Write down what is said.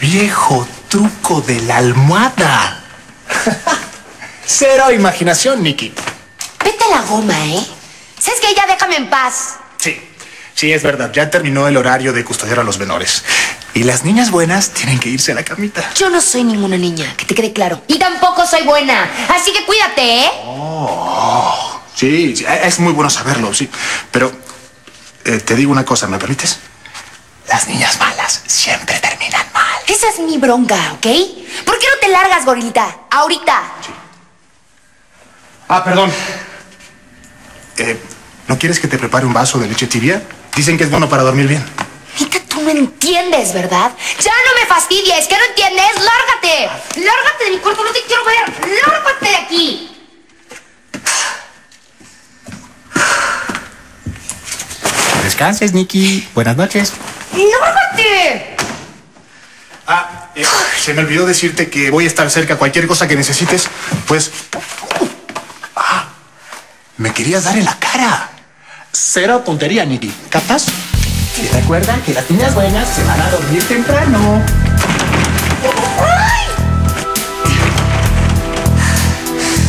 viejo truco de la almohada. Cero imaginación, Nicky. Vete a la goma, ¿eh? ¿Sabes qué? Ya déjame en paz. Sí, sí, es verdad. Ya terminó el horario de custodiar a los menores. Y las niñas buenas tienen que irse a la camita. Yo no soy ninguna niña, que te quede claro. Y tampoco soy buena. Así que cuídate, ¿eh? Sí, sí, es muy bueno saberlo, sí. Pero eh, te digo una cosa, ¿me permites? Las niñas malas siempre. Esa es mi bronca, ¿ok? ¿Por qué no te largas, gorilita? Ahorita. Ah, perdón. Eh, ¿No quieres que te prepare un vaso de leche tibia? Dicen que es bueno para dormir bien. Nita, tú no entiendes, ¿verdad? Ya no me fastidies, ¿qué no entiendes? ¡Lárgate! ¡Lárgate de mi cuerpo! ¡No te quiero ver! ¡Lárgate de aquí! Descanses, Nicky. Buenas noches. ¡Lárgate! Ah, eh, se me olvidó decirte que voy a estar cerca. Cualquier cosa que necesites, pues... Ah, me querías dar en la cara. Cero tontería, Nicky. ¿Capaz? Y recuerda que las niñas buenas se van a dormir temprano.